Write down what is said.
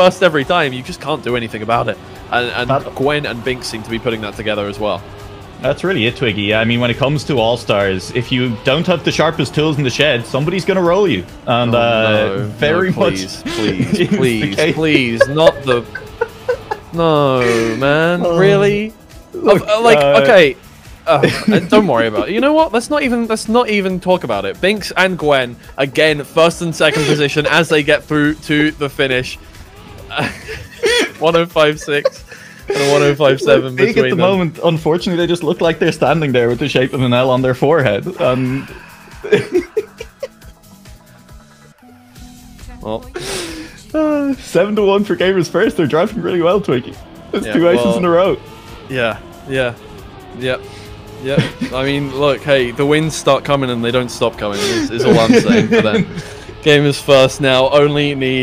first every time, you just can't do anything about it. And, and Gwen and Binks seem to be putting that together as well. That's really it, Twiggy. I mean, when it comes to All Stars, if you don't have the sharpest tools in the shed, somebody's going to roll you. And Oh, uh, no, very no, please, much. please, please, please, not the. No, man, Oh. really? Look, Uh, like, uh, okay, uh, don't worry about it. You know what? Let's not even let's not even talk about it. Binks and Gwen again, first and second position as they get through to the finish. 1056 and a 1057 Big between at the them. moment. Unfortunately, they just look like they're standing there with the shape of an L on their forehead. And Well, uh, seven to one for Gamers First. They're driving really well, Twiggy. It's Yeah, two aces well- in a row. yeah, yeah, yep. Yep. I mean, look, hey, the wins start coming and they don't stop coming. Is, is all I'm saying for them. Gamers first now only need